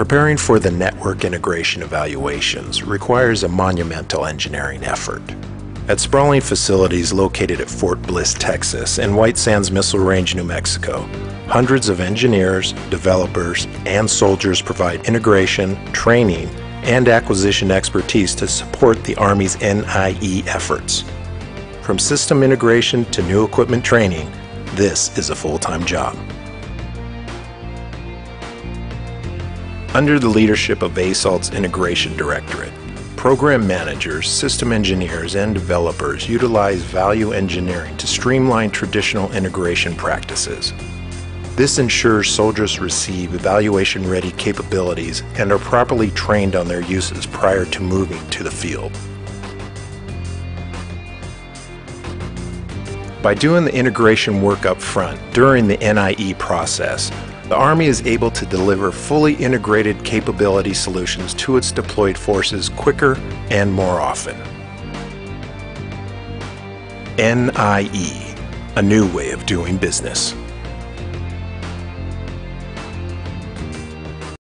Preparing for the network integration evaluations requires a monumental engineering effort. At sprawling facilities located at Fort Bliss, Texas, and White Sands Missile Range, New Mexico, hundreds of engineers, developers, and soldiers provide integration, training, and acquisition expertise to support the Army's NIE efforts. From system integration to new equipment training, this is a full-time job. Under the leadership of ASA(ALT)'s Integration Directorate, program managers, system engineers, and developers utilize value engineering to streamline traditional integration practices. This ensures soldiers receive evaluation-ready capabilities and are properly trained on their uses prior to moving to the field. By doing the integration work up front during the NIE process, the Army is able to deliver fully integrated capability solutions to its deployed forces quicker and more often. NIE, a new way of doing business.